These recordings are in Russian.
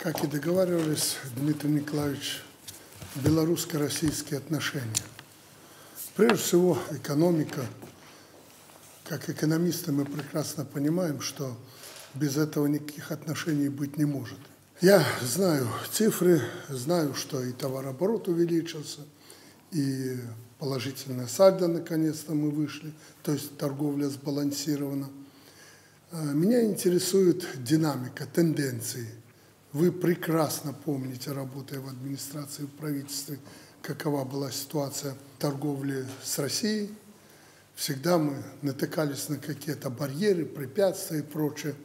Как и договаривались, Дмитрий Николаевич, белорусско-российские отношения. Прежде всего, экономика. Как экономисты мы прекрасно понимаем, что без этого никаких отношений быть не может. Я знаю цифры, знаю, что и товарооборот увеличился, и положительная сальдо наконец-то мы вышли, то есть торговля сбалансирована. А, меня интересует динамика, тенденции. Вы прекрасно помните, работая в администрации, в правительстве, какова была ситуация торговли с Россией. Всегда мы натыкались на какие-то барьеры, препятствия и прочее.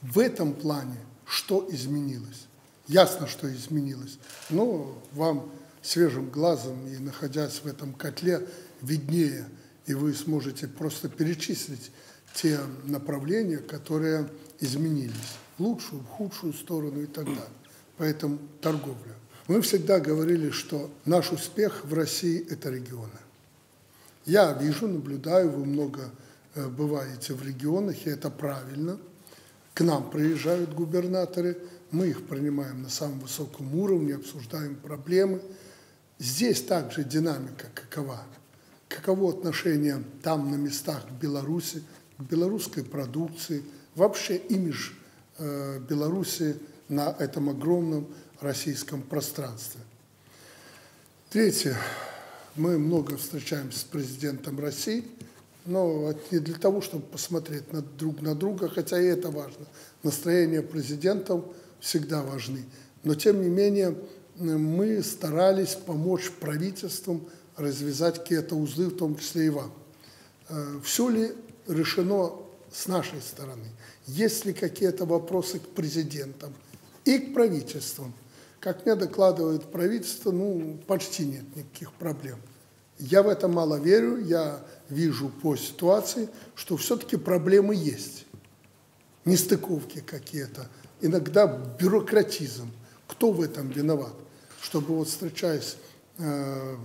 В этом плане что изменилось? Ясно, что изменилось, но вам свежим глазом и находясь в этом котле виднее, и вы сможете просто перечислить те направления, которые изменились в лучшую, в худшую сторону и так далее. Поэтому торговля. Мы всегда говорили, что наш успех в России – это регионы. Я вижу, наблюдаю, вы много э, бываете в регионах, и это правильно. К нам приезжают губернаторы, мы их принимаем на самом высоком уровне, обсуждаем проблемы – Здесь также динамика какова? Каково отношение там на местах к Беларуси, белорусской продукции, вообще имидж э, Беларуси на этом огромном российском пространстве. Третье. Мы много встречаемся с президентом России, но не для того, чтобы посмотреть на друг на друга, хотя и это важно. Настроения президентов всегда важны. Но тем не менее мы старались помочь правительствам развязать какие-то узлы, в том числе и вам. Э, Все ли решено с нашей стороны? Есть ли какие-то вопросы к президентам и к правительствам? Как мне докладывает правительство, ну, почти нет никаких проблем. Я в это мало верю, я вижу по ситуации, что все-таки проблемы есть. Нестыковки какие-то, иногда бюрократизм. Кто в этом виноват? чтобы вот встречаясь э,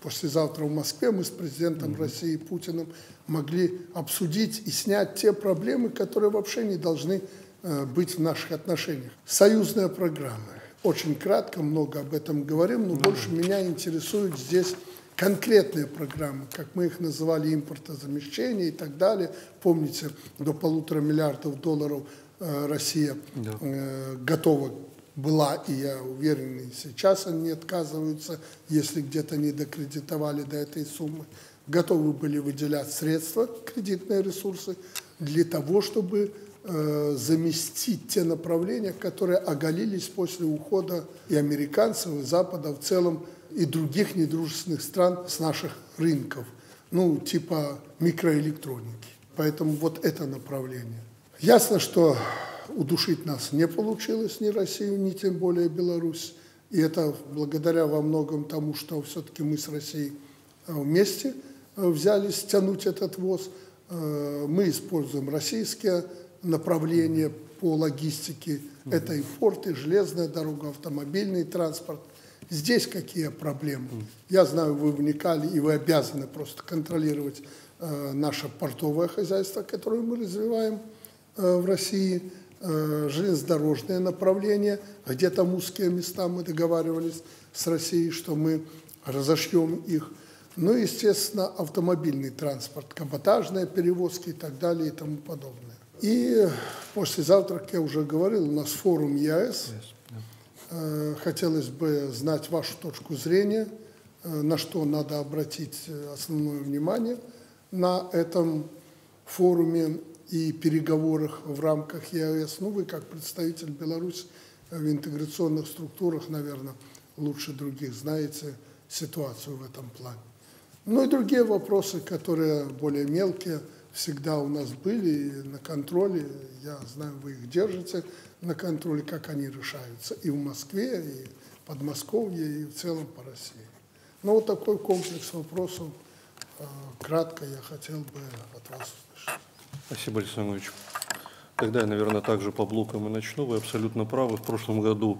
послезавтра в Москве, мы с президентом mm-hmm. России Путиным могли обсудить и снять те проблемы, которые вообще не должны э, быть в наших отношениях. Союзная программа. Очень кратко, много об этом говорим, но mm-hmm. больше меня интересуют здесь конкретные программы, как мы их называли, импортозамещение и так далее. Помните, до полутора миллиардов долларов э, Россия э, готова была, и я уверен, и сейчас они отказываются, если где-то не докредитовали до этой суммы, готовы были выделять средства, кредитные ресурсы, для того, чтобы э, заместить те направления, которые оголились после ухода и американцев, и Запада в целом, и других недружественных стран с наших рынков, ну, типа микроэлектроники. Поэтому вот это направление. Ясно, что удушить нас не получилось, ни Россию, ни тем более Беларусь. И это благодаря во многом тому, что все-таки мы с Россией э, вместе э, взялись тянуть этот ВОЗ. Э, мы используем российские направления по логистике. Это и порты, железная дорога, автомобильный транспорт. Здесь какие проблемы? Я знаю, вы вникали, и вы обязаны просто контролировать наше портовое хозяйство, которое мы развиваем в России. Э, железнодорожное направление, где там узкие места мы договаривались с Россией, что мы разошьем их. Ну, естественно, автомобильный транспорт, каботажные перевозки и так далее и тому подобное. И послезавтра, как я уже говорил, у нас форум ЕАЭС. Э, хотелось бы знать вашу точку зрения, э, на что надо обратить основное внимание на этом форуме и переговорах в рамках ЕАЭС. Ну, вы как представитель Беларуси в интеграционных структурах, наверное, лучше других знаете ситуацию в этом плане. Ну и другие вопросы, которые более мелкие, всегда у нас были на контроле. Я знаю, вы их держите на контроле, как они решаются и в Москве, и в Подмосковье, и в целом по России. Ну, вот такой комплекс вопросов, э, кратко я хотел бы от вас услышать. Спасибо, Александр Ильич. Тогда я, наверное, также по блокам и начну. Вы абсолютно правы. В прошлом году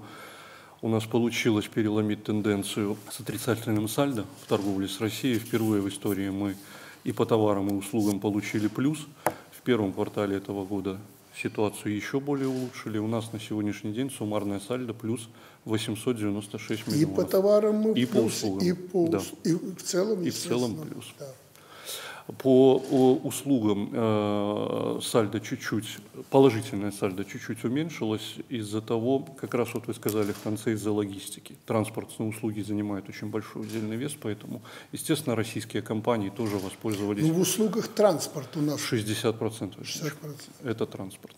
у нас получилось переломить тенденцию с отрицательным сальдо в торговле с Россией. Впервые в истории мы и по товарам, и услугам получили плюс. В первом квартале этого года ситуацию еще более улучшили. У нас на сегодняшний день суммарная сальдо плюс 896 И миллионов. по товарам мы И в по услугам, и, по, да. и в целом, И в целом плюс. да. По услугам э, сальдо чуть-чуть, положительное сальдо чуть-чуть уменьшилось из-за того, как раз вот вы сказали в конце, из-за логистики. Транспортные услуги занимают очень большой удельный вес, поэтому, естественно, российские компании тоже воспользовались Ну, в услугах транспорт у нас 60%. 60%. Это транспорт.